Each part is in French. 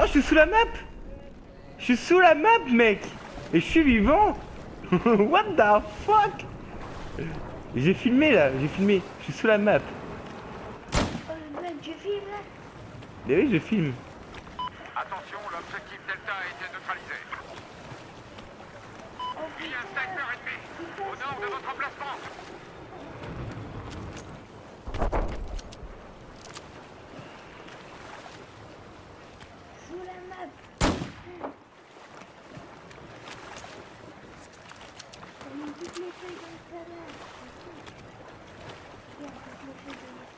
Oh, je suis sous la map Je suis sous la map, mec Et je suis vivant What the fuck? J'ai filmé, là, j'ai filmé. Je suis sous la map. Oh mec, je filme là. Mais oui, je filme. Attention, l'objectif Delta a été neutralisé. Oh Il y a un sniper ennemi au nord de votre emplacement. の階段から。いや、私の階段です。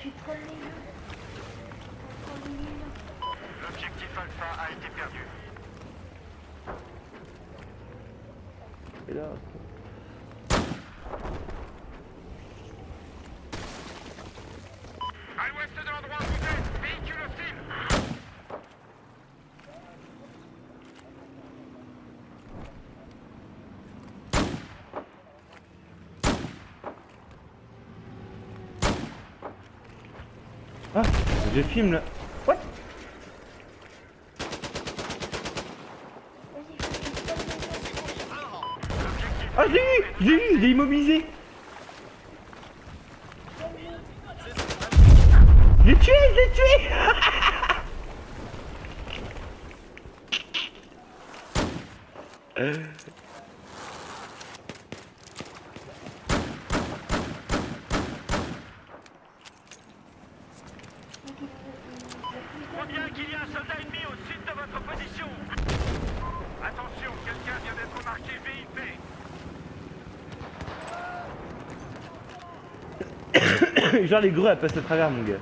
tu trolles les. L'objectif Alpha a été perdu. Et là À l'ouest de l'endroit où vous êtes, véhicule hostile. Ah, je filme là. What? Ah, je l'ai eu Je l'ai eu, l'ai immobilisé Je l'ai tué, je l'ai tué Je crois bien qu'il y a un soldat ennemi au sud de votre position. Attention, quelqu'un vient d'être marqué VIP. Genre les gros elles passent à travers mon gars.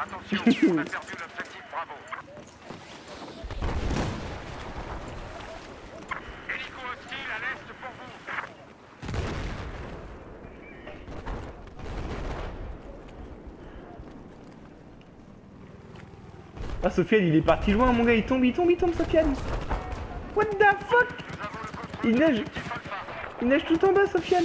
Attention, on a perdu l'objectif Bravo. Ah Sofiane il est parti loin mon gars, il tombe, il tombe, il tombe Sofiane. What the fuck? Il neige. Il neige tout en bas Sofiane